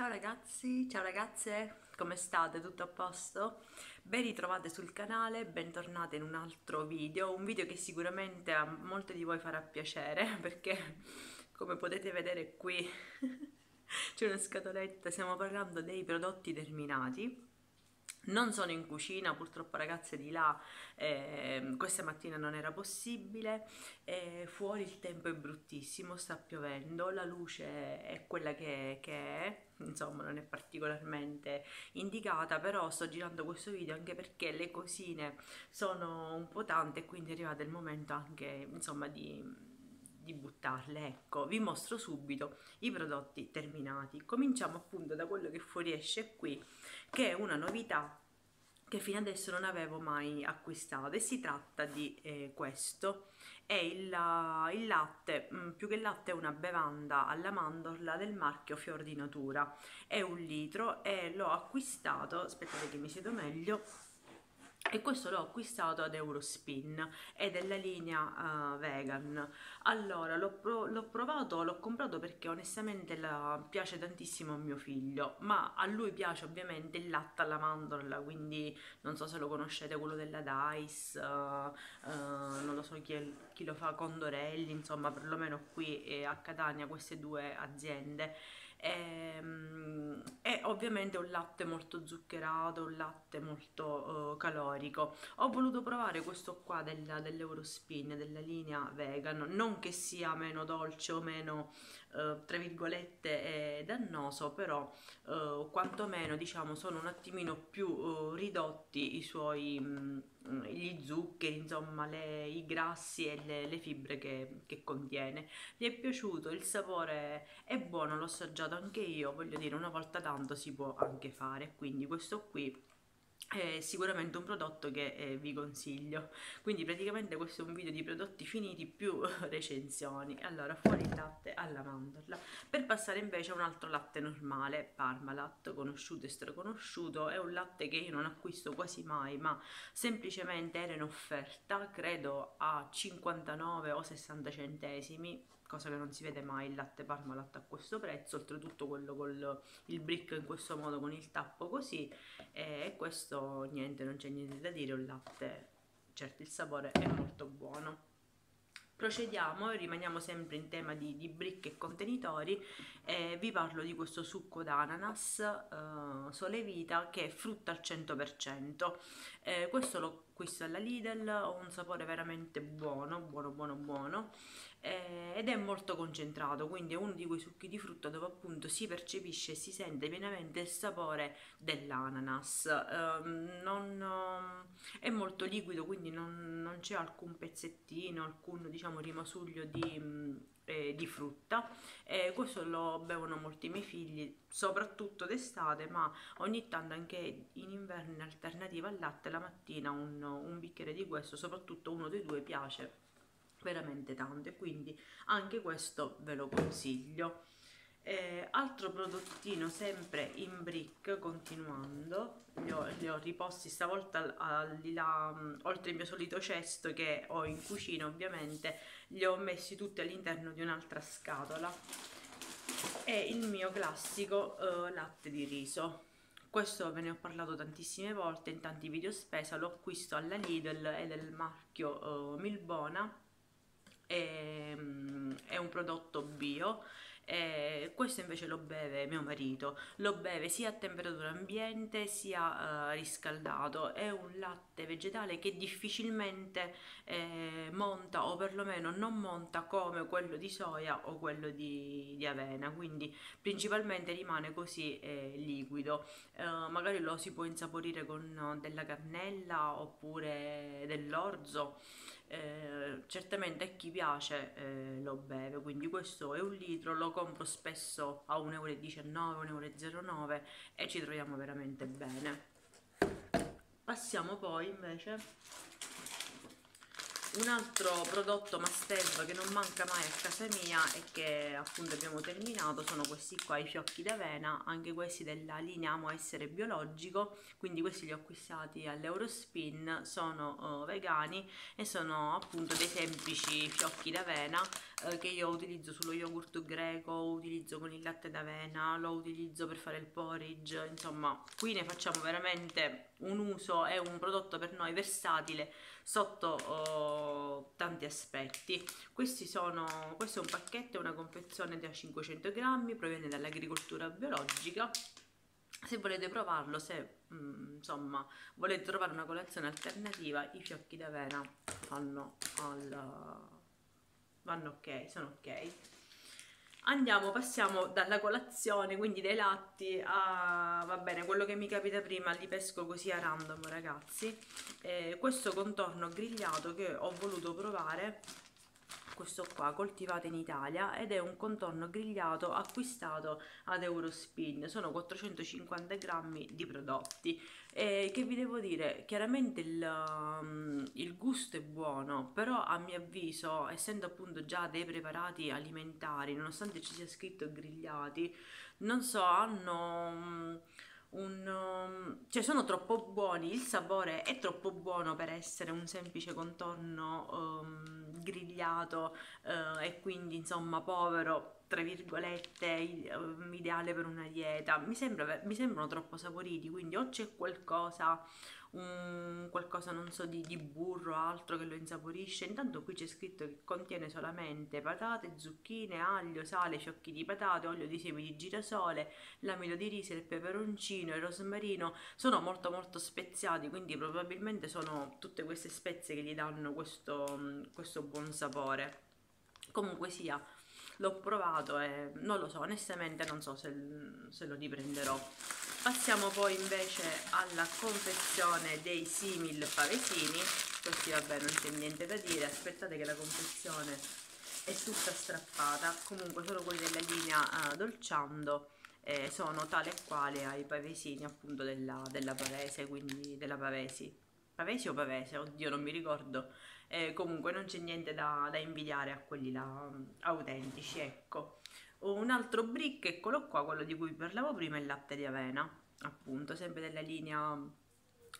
Ciao ragazzi, ciao ragazze, come state? Tutto a posto? Ben ritrovate sul canale, bentornate in un altro video, un video che sicuramente a molti di voi farà piacere perché come potete vedere qui c'è una scatoletta, stiamo parlando dei prodotti terminati non sono in cucina, purtroppo ragazze di là eh, questa mattina non era possibile, eh, fuori il tempo è bruttissimo, sta piovendo, la luce è quella che, che, è, insomma non è particolarmente indicata, però sto girando questo video anche perché le cosine sono un po' tante e quindi è arrivato il momento anche insomma di di buttarle. Ecco vi mostro subito i prodotti terminati. Cominciamo appunto da quello che fuoriesce qui che è una novità che fino adesso non avevo mai acquistato e si tratta di eh, questo. È il, il latte mm, più che latte è una bevanda alla mandorla del marchio Fior di Natura. È un litro e l'ho acquistato aspettate che mi siedo meglio e questo l'ho acquistato ad Eurospin è della linea uh, vegan. Allora l'ho, pro provato l'ho comprato perché onestamente la piace tantissimo a mio figlio ma a lui piace ovviamente il latte alla mandorla quindi non so se lo conoscete quello della Dice uh, uh, non lo so chi, è, chi, lo fa Condorelli insomma perlomeno qui eh, a Catania queste due aziende e, ehm, è ovviamente un latte molto zuccherato, un latte molto uh, calorico. Ho voluto provare questo qua della, dell'Eurospin, della linea vegan, non che sia meno dolce o meno, uh, tra virgolette, dannoso, però uh, quantomeno diciamo sono un attimino più ridotti i suoi... Mh, mm, gli zuccheri, insomma le, i grassi e le, le fibre che, che, contiene. Mi è piaciuto, il sapore è buono, l'ho assaggiato anche io, voglio dire una volta tanto si può anche fare, quindi questo qui è sicuramente un prodotto che eh, vi consiglio. Quindi praticamente questo è un video di prodotti finiti più recensioni. Allora fuori il latte alla mandorla. Per passare invece a un altro latte normale Parmalat conosciuto e straconosciuto. È un latte che io non acquisto quasi mai ma semplicemente era in offerta credo a 59 o 60 centesimi cosa che non si vede mai il latte Parmalat a questo prezzo, oltretutto quello con il brick in questo modo con il tappo così e questo niente, non c'è niente da dire, un latte, certo il sapore è molto buono. Procediamo, rimaniamo sempre in tema di, di brick e contenitori e vi parlo di questo succo d'ananas eh, Sole Vita che è frutta al 100%. Eh, questo lo acquisto alla Lidl, ha un sapore veramente buono, buono, buono, buono eh, ed è molto concentrato, quindi è uno di quei succhi di frutta dove appunto si percepisce e si sente pienamente il sapore dell'ananas. Eh, non, è molto liquido, quindi non, non c'è alcun pezzettino, alcun diciamo rimasuglio di eh, di frutta questo lo bevono molti miei figli soprattutto d'estate ma ogni tanto anche in inverno in alternativa al latte la mattina un, un bicchiere di questo soprattutto uno dei due piace veramente tanto quindi anche questo ve lo consiglio. Eh, altro prodottino sempre in brick continuando li ho, li ho riposti stavolta al di là oltre il mio solito cesto che ho in cucina ovviamente li ho messi tutti all'interno di un'altra scatola. È il mio classico eh, latte di riso questo ve ne ho parlato tantissime volte in tanti video spesa lo acquisto alla Lidl è del marchio eh, Milbona è, mm, è un prodotto bio e questo invece lo beve mio marito lo beve sia a temperatura ambiente sia uh, riscaldato. È un latte vegetale che difficilmente eh, monta o perlomeno non monta come quello di soia o quello di, di avena. Quindi principalmente rimane così eh, liquido. Uh, magari lo si può insaporire con della cannella oppure dell'orzo eh, certamente a chi piace eh, lo beve. Quindi questo è un litro lo compro spesso a 1,19 euro 1,09 euro e ci troviamo veramente bene. Passiamo poi invece un altro prodotto must have che non manca mai a casa mia e che appunto abbiamo terminato sono questi qua i fiocchi d'avena anche questi della linea amo essere biologico quindi questi li ho acquistati all'Eurospin sono uh, vegani e sono appunto dei semplici fiocchi d'avena eh, che io utilizzo sullo yogurt greco, utilizzo con il latte d'avena, lo utilizzo per fare il porridge, insomma qui ne facciamo veramente un uso, è un prodotto per noi versatile sotto oh, tanti aspetti. Questi sono, questo è un pacchetto, una confezione da 500 grammi, proviene dall'agricoltura biologica se volete provarlo, se mm, insomma volete trovare una colazione alternativa, i fiocchi d'avena fanno al, vanno ok, sono ok. Andiamo, passiamo dalla colazione, quindi dai latti a, va bene, quello che mi capita prima, li pesco così a random ragazzi. Eh, questo contorno grigliato che ho voluto provare questo qua coltivato in Italia ed è un contorno grigliato acquistato ad Eurospin. Sono 450 grammi di prodotti. E che vi devo dire chiaramente il, um, il gusto è buono però a mio avviso essendo appunto già dei preparati alimentari nonostante ci sia scritto grigliati non so hanno um, un, um, cioè sono troppo buoni, il sapore è troppo buono per essere un semplice contorno um, grigliato uh, e quindi insomma povero, tra virgolette, um, ideale per una dieta. Mi, sembra, mi sembrano troppo saporiti, quindi o c'è qualcosa un qualcosa non so di, di burro altro che lo insaporisce intanto qui c'è scritto che contiene solamente patate, zucchine, aglio, sale, fiocchi di patate, olio di semi di girasole l'amido di riso, il peperoncino, il rosmarino. Sono molto molto speziati quindi probabilmente sono tutte queste spezie che gli danno questo, questo buon sapore. Comunque sia l'ho provato e non lo so onestamente non so se, se lo riprenderò. Passiamo poi invece alla confezione dei simil pavesini. Questi vabbè non c'è niente da dire. Aspettate che la confezione è tutta strappata. Comunque sono quelli della linea uh, dolciando eh, sono tale e quale ai pavesini appunto della, della pavese quindi della pavesi. Pavesi o pavese? Oddio non mi ricordo eh, comunque non c'è niente da, da invidiare a quelli là um, autentici ecco. Un altro brick, eccolo qua, quello di cui parlavo prima, il latte di avena, appunto, sempre della linea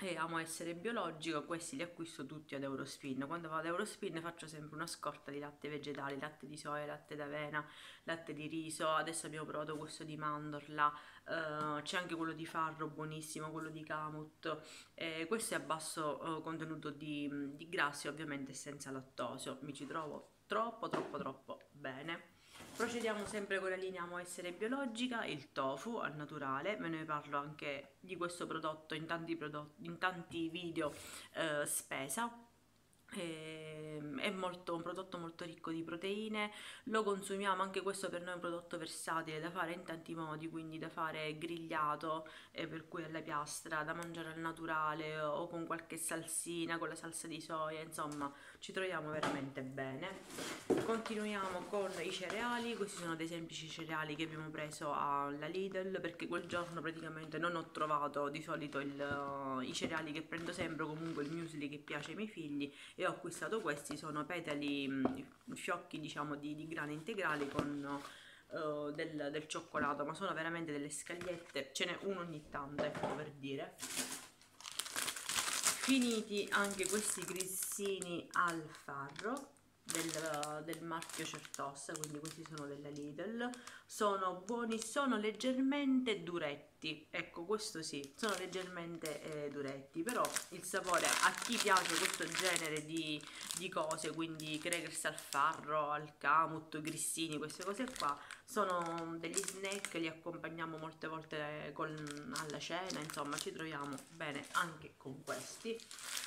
e amo essere biologico, questi li acquisto tutti ad Eurospin. Quando vado ad Eurospin faccio sempre una scorta di latte vegetali, latte di soia, latte d'avena, latte di riso. Adesso abbiamo provato questo di mandorla, uh, c'è anche quello di farro buonissimo, quello di camut. Eh, questo è a basso uh, contenuto di, di grassi, ovviamente senza lattosio. Mi ci trovo troppo, troppo, troppo bene. Procediamo sempre con la linea Amo Essere Biologica, il tofu al naturale, me ne parlo anche di questo prodotto in tanti, prodotti, in tanti video eh, spesa è molto, un prodotto molto ricco di proteine, lo consumiamo, anche questo per noi è un prodotto versatile da fare in tanti modi, quindi da fare grigliato, eh, per cui alla piastra, da mangiare al naturale o con qualche salsina, con la salsa di soia, insomma ci troviamo veramente bene. Continuiamo con i cereali, questi sono dei semplici cereali che abbiamo preso alla Lidl perché quel giorno praticamente non ho trovato di solito il, i cereali che prendo sempre, comunque il muesli che piace ai miei figli e ho acquistato questi, sono petali, mm, fiocchi diciamo di, di grane integrali con uh, del, del, cioccolato, ma sono veramente delle scagliette, ce n'è uno ogni tanto, ecco per dire. Finiti anche questi grissini al farro, del, del, marchio Certossa, quindi questi sono della Lidl, sono buoni, sono leggermente duretti, ecco questo sì, sono leggermente eh, duretti, però il sapore a chi piace questo genere di, di cose, quindi crackers al farro, al camut, grissini, queste cose qua, sono degli snack, li accompagniamo molte volte con, alla cena, insomma ci troviamo bene anche con questi.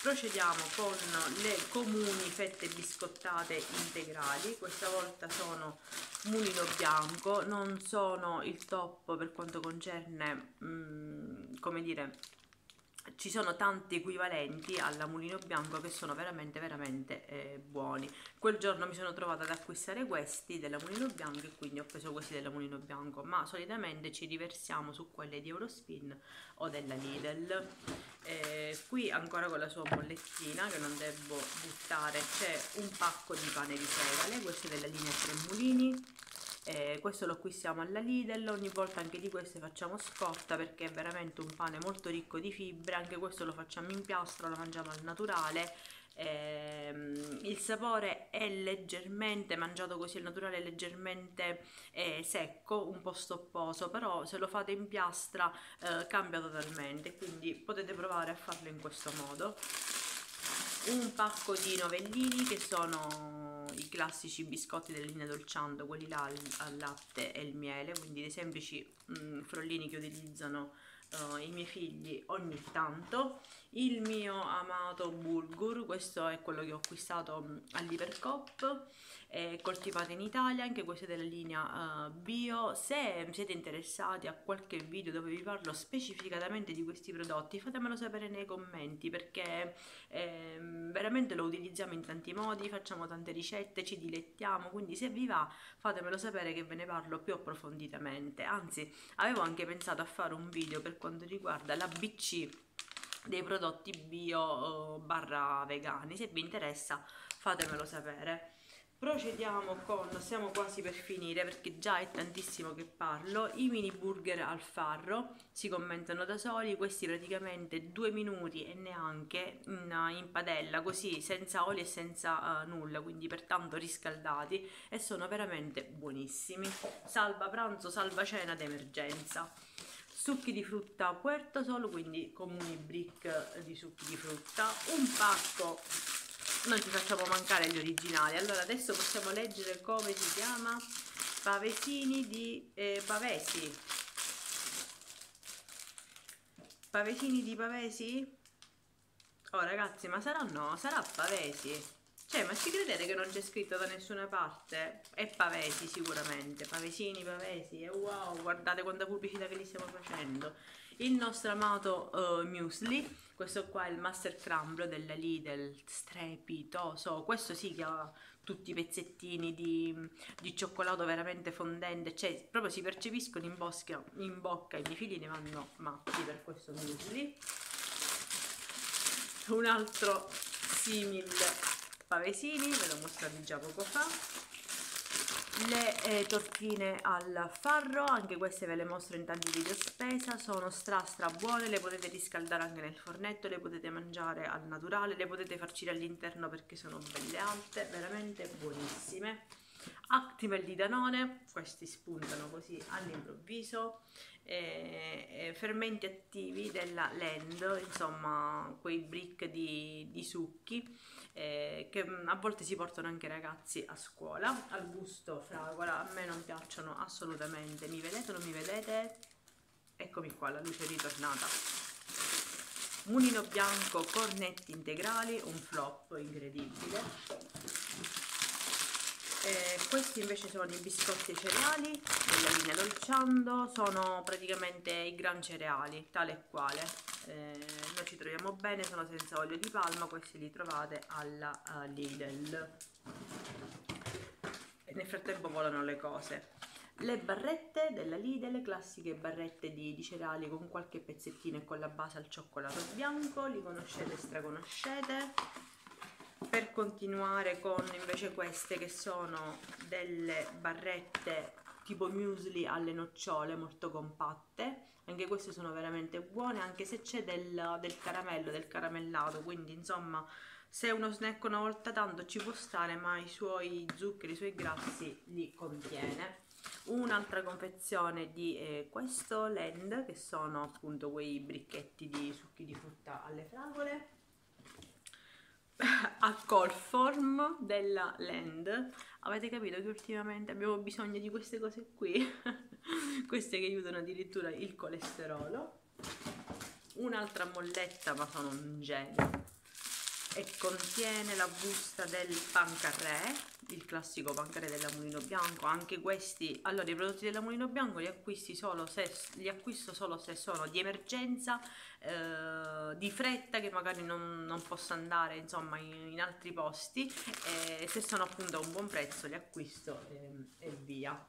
Procediamo con le comuni fette biscottate integrali. Questa volta sono mulino bianco. Non sono il top per quanto concerne mm, come dire ci sono tanti equivalenti alla mulino bianco che sono veramente veramente eh, buoni. Quel giorno mi sono trovata ad acquistare questi della mulino bianco e quindi ho preso questi della mulino bianco ma solitamente ci riversiamo su quelle di Eurospin o della Lidl. Eh, qui ancora con la sua bollettina che non devo buttare c'è un pacco di pane di segale questo è della linea Tremulini eh, questo lo acquistiamo alla Lidl ogni volta anche di queste facciamo scorta perché è veramente un pane molto ricco di fibre anche questo lo facciamo in piastra lo mangiamo al naturale ehm, il sapore è leggermente mangiato così al naturale, leggermente eh, secco, un po' stopposo, però se lo fate in piastra eh, cambia totalmente, quindi potete provare a farlo in questo modo. Un pacco di novellini che sono i classici biscotti delle linee dolciando, quelli là al, al latte e il miele, quindi dei semplici mh, mm, frollini che utilizzano uh, i miei figli ogni tanto il mio amato bulgur questo è quello che ho acquistato um, all'Ipercop è coltivato in Italia anche questo è della linea uh, bio. Se siete interessati a qualche video dove vi parlo specificatamente di questi prodotti fatemelo sapere nei commenti perché eh, veramente lo utilizziamo in tanti modi facciamo tante ricette ci dilettiamo quindi se vi va fatemelo sapere che ve ne parlo più approfonditamente. Anzi avevo anche pensato a fare un video per quanto riguarda l'ABC dei prodotti bio barra vegani. Se vi interessa fatemelo sapere. Procediamo con siamo quasi per finire perché già è tantissimo che parlo. I mini burger al farro si commentano da soli. Questi praticamente due minuti e neanche in, in padella così senza olio e senza uh, nulla quindi pertanto riscaldati e sono veramente buonissimi. Salva pranzo salva cena d'emergenza succhi di frutta Puerto Sol, quindi comuni brick di succhi di frutta, un pacco, non ci facciamo mancare gli originali, allora adesso possiamo leggere come si chiama, pavesini di eh, pavesi, pavesini di pavesi? Oh ragazzi, ma sarà no? Sarà pavesi? Cioè, ma ci credete che non c'è scritto da nessuna parte? È Pavesi sicuramente, Pavesini, Pavesi, e wow, guardate quanta pubblicità che li stiamo facendo. Il nostro amato uh, muesli, questo qua è il Master Crumble della Lidl, strepitoso, questo sì che ha tutti i pezzettini di, di cioccolato veramente fondente, cioè proprio si percepiscono in, bosca, in bocca, i miei figli ne vanno matti per questo muesli. Un altro simile pavesini, ve l'ho mostrato già poco fa le eh, tortine al farro, anche queste ve le mostro in tanti video spesa, sono stra stra buone, le potete riscaldare anche nel fornetto, le potete mangiare al naturale, le potete farcire all'interno perché sono belle alte, veramente buonissime. Actimel di Danone, questi spuntano così all'improvviso, eh, eh, fermenti attivi della Land, insomma quei brick di, di succhi eh, che mm, a volte si portano anche i ragazzi a scuola. Al gusto fragola, a me non piacciono assolutamente. Mi vedete o non mi vedete? Eccomi qua, la luce è ritornata. Mulino bianco, cornetti integrali, un flop incredibile. Eh, questi invece sono i biscotti e cereali della linea Dolciando, sono praticamente i gran cereali, tale e quale eh, noi ci troviamo bene sono senza olio di palma questi li trovate alla uh, Lidl e nel frattempo volano le cose le barrette della Lidl, classiche barrette di, di, cereali con qualche pezzettino e con la base al cioccolato bianco, li conoscete, straconoscete. Per continuare con invece queste che sono delle barrette tipo muesli alle nocciole molto compatte, anche queste sono veramente buone anche se c'è del, del caramello del caramellato quindi insomma se uno snack una volta tanto ci può stare ma i suoi zuccheri i suoi grassi li contiene. Un'altra confezione di eh, questo Land che sono appunto quei bricchetti di succhi di frutta alle fragole a Colform della Land. Avete capito che ultimamente abbiamo bisogno di queste cose qui? Queste che aiutano addirittura il colesterolo. Un'altra molletta ma sono un genio e contiene la busta del pancarré il classico pancarré della Mulino Bianco. Anche questi allora i prodotti della Mulino Bianco li, acquisti solo se, li acquisto solo se sono di emergenza eh, di fretta che magari non, non posso andare insomma in, in altri posti e se sono appunto a un buon prezzo li acquisto e, e via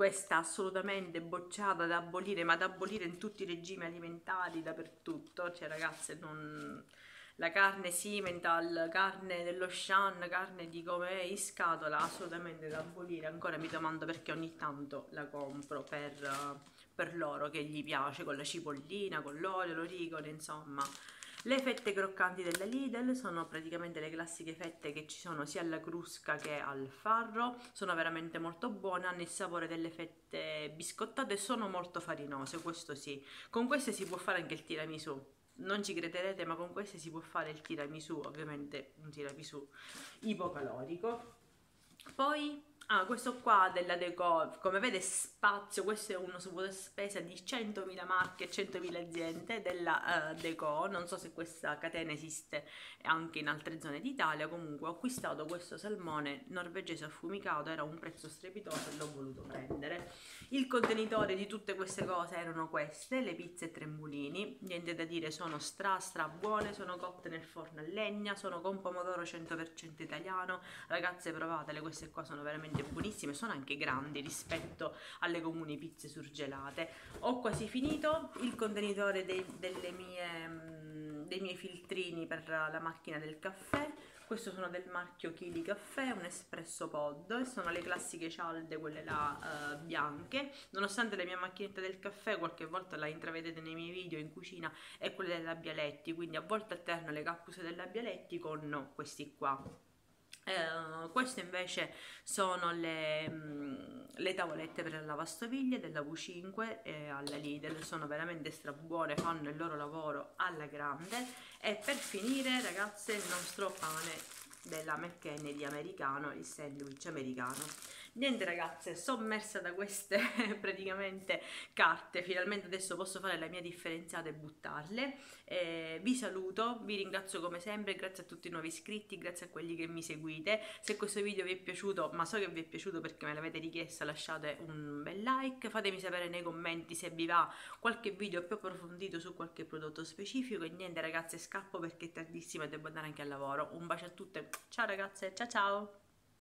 questa assolutamente bocciata da abolire, ma da abolire in tutti i regimi alimentari, dappertutto, cioè ragazze, non... la carne Simmental, carne dello Shan, carne di come è in scatola, assolutamente da abolire, ancora mi domando perché ogni tanto la compro per, per loro che gli piace, con la cipollina, con l'olio, l'origano, insomma, Le fette croccanti della Lidl sono praticamente le classiche fette che ci sono sia alla crusca che al farro, sono veramente molto buone, hanno il sapore delle fette biscottate e sono molto farinose, questo sì. Con queste si può fare anche il tiramisù. Non ci crederete, ma con queste si può fare il tiramisù, ovviamente un tiramisù ipocalorico. Poi Ah, questo qua della Deco, come vede spazio, questo è uno spesa di 100.000 marche, 100.000 aziende della uh, Deco, non so se questa catena esiste anche in altre zone d'Italia, comunque ho acquistato questo salmone norvegese affumicato, era un prezzo strepitoso e l'ho voluto prendere. Il contenitore di tutte queste cose erano queste, le pizze trembolini, niente da dire, sono stra stra buone, sono cotte nel forno a legna, sono con pomodoro 100% italiano, ragazze provatele, queste qua sono veramente veramente buonissime, sono anche grandi rispetto alle comuni pizze surgelate. Ho quasi finito il contenitore dei, mie, mm, dei miei filtrini per la macchina del caffè. Questo sono del marchio Chili Caffè, un espresso pod sono le classiche cialde, quelle là uh, bianche. Nonostante la mia macchinetta del caffè qualche volta la intravedete nei miei video in cucina è quella della Bialetti, quindi a volte alterno le cappuse della Bialetti con questi qua Uh, queste invece sono le, um, le, tavolette per la lavastoviglie della V5 e alla Lidl, sono veramente strabuone, fanno il loro lavoro alla grande. E per finire ragazze il nostro pane della McKennedy americano, il sandwich americano niente ragazze sommersa da queste praticamente carte finalmente adesso posso fare la mia differenziata e buttarle. Eh, vi saluto vi ringrazio come sempre grazie a tutti i nuovi iscritti grazie a quelli che mi seguite. Se questo video vi è piaciuto ma so che vi è piaciuto perché me l'avete richiesto lasciate un bel like. Fatemi sapere nei commenti se vi va qualche video più approfondito su qualche prodotto specifico. E niente ragazze scappo perché è tardissimo e devo andare anche al lavoro. Un bacio a tutte. Ciao ragazze. Ciao ciao